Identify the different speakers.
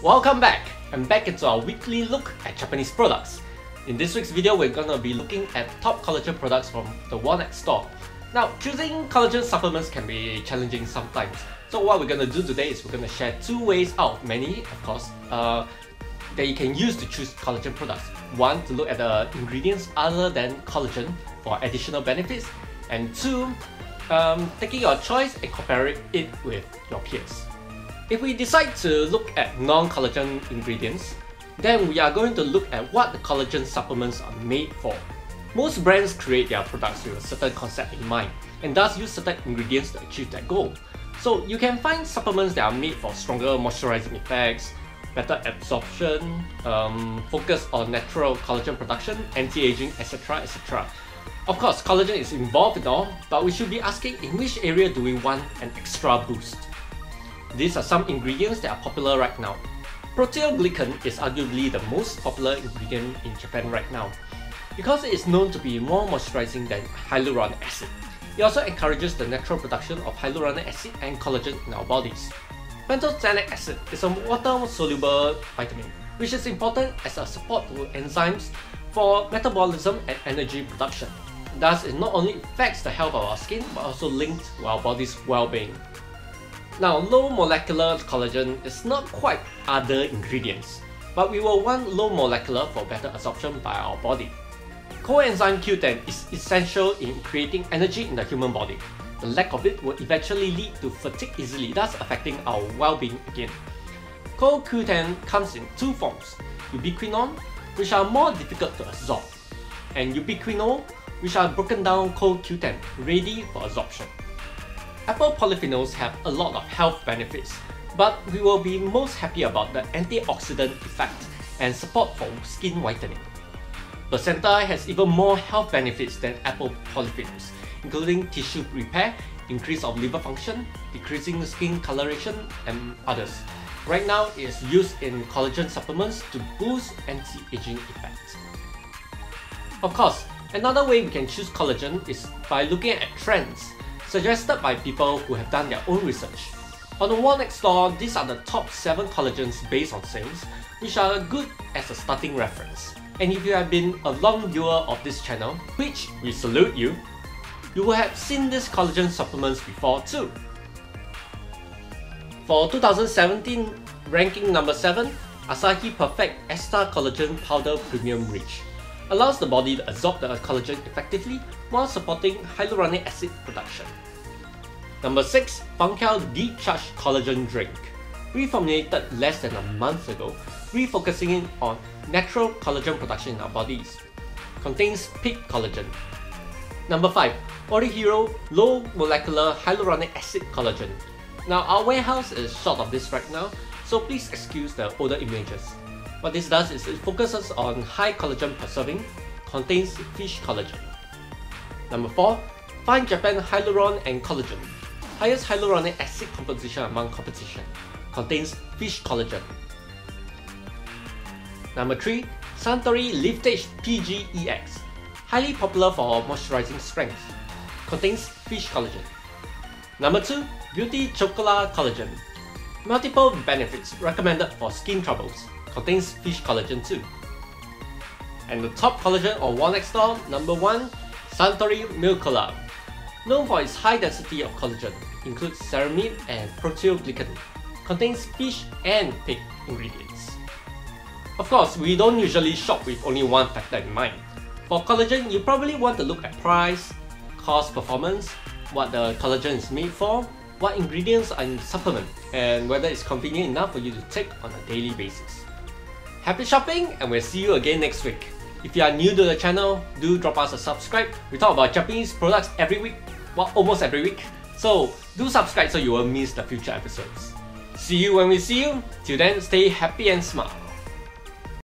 Speaker 1: Welcome back! I'm back into our weekly look at Japanese products. In this week's video, we're gonna be looking at top collagen products from the Wonect store. Now, choosing collagen supplements can be challenging sometimes. So what we're gonna do today is we're gonna share two ways out of many, of course, uh, that you can use to choose collagen products. One, to look at the ingredients other than collagen for additional benefits. And two, um, taking your choice and comparing it with your peers. If we decide to look at non-collagen ingredients, then we are going to look at what the collagen supplements are made for. Most brands create their products with a certain concept in mind, and thus use certain ingredients to achieve that goal. So you can find supplements that are made for stronger moisturizing effects, better absorption, um, focus on natural collagen production, anti-aging, etc. etc. Of course, collagen is involved in all, but we should be asking in which area do we want an extra boost? These are some ingredients that are popular right now. Proteoglycan is arguably the most popular ingredient in Japan right now because it is known to be more moisturizing than hyaluronic acid. It also encourages the natural production of hyaluronic acid and collagen in our bodies. Pantothenic acid is a water-soluble vitamin, which is important as a support to enzymes for metabolism and energy production. Thus, it not only affects the health of our skin, but also linked to our body's well-being. Now, low molecular collagen is not quite other ingredients, but we will want low molecular for better absorption by our body. Coenzyme Q10 is essential in creating energy in the human body. The lack of it will eventually lead to fatigue easily, thus affecting our well-being again. CoQ10 comes in two forms, ubiquinone, which are more difficult to absorb, and ubiquinol, which are broken down CoQ10, ready for absorption. Apple polyphenols have a lot of health benefits, but we will be most happy about the antioxidant effect and support for skin whitening. Placenta has even more health benefits than apple polyphenols, including tissue repair, increase of liver function, decreasing skin coloration, and others. Right now, it is used in collagen supplements to boost anti-aging effects. Of course, another way we can choose collagen is by looking at trends suggested by people who have done their own research. On the wall next door, these are the top 7 collagens based on sales, which are good as a starting reference. And if you have been a long viewer of this channel, which we salute you, you will have seen these collagen supplements before too. For 2017, ranking number 7, Asahi Perfect Asta Collagen Powder Premier Rich allows the body to absorb the collagen effectively while supporting hyaluronic acid production. Number 6. Fancl Deep Charge Collagen Drink Reformulated less than a month ago, refocusing on natural collagen production in our bodies. Contains peak collagen. Number 5. Orihiro Low Molecular Hyaluronic Acid Collagen Now our warehouse is short of this right now, so please excuse the older images. What this does is it focuses on high collagen per serving, contains fish collagen. Number 4. Fine Japan Hyaluron and Collagen Highest hyaluronic acid composition among competition. Contains fish collagen. Number 3. Suntory Liftage PGEX Highly popular for moisturizing strength. Contains fish collagen. Number 2. Beauty Chocola Collagen Multiple benefits recommended for skin troubles contains fish collagen too. And the top collagen on Wonect store, number 1, Suntory Milcolla. Known for its high density of collagen, includes ceramide and proteoglycan, contains fish and pig ingredients. Of course, we don't usually shop with only one factor in mind. For collagen, you probably want to look at price, cost performance, what the collagen is made for, what ingredients are in the supplement, and whether it's convenient enough for you to take on a daily basis. Happy shopping and we'll see you again next week. If you are new to the channel, do drop us a subscribe. We talk about Japanese products every week, well almost every week. So do subscribe so you won't miss the future episodes. See you when we see you. Till then, stay happy and smile.